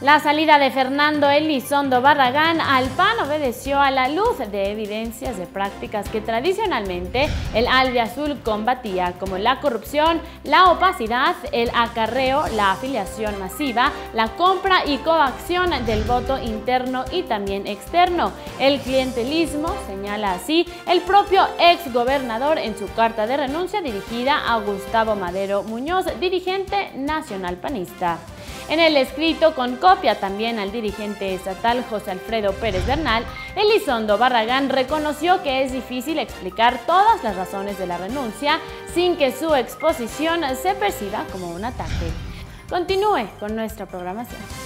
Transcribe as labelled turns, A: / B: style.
A: La salida de Fernando Elizondo Barragán al PAN obedeció a la luz de evidencias de prácticas que tradicionalmente el Azul combatía, como la corrupción, la opacidad, el acarreo, la afiliación masiva, la compra y coacción del voto interno y también externo. El clientelismo, señala así el propio ex gobernador en su carta de renuncia dirigida a Gustavo Madero Muñoz, dirigente nacional panista. En el escrito con copia también al dirigente estatal José Alfredo Pérez Bernal, Elizondo Barragán reconoció que es difícil explicar todas las razones de la renuncia sin que su exposición se perciba como un ataque. Continúe con nuestra programación.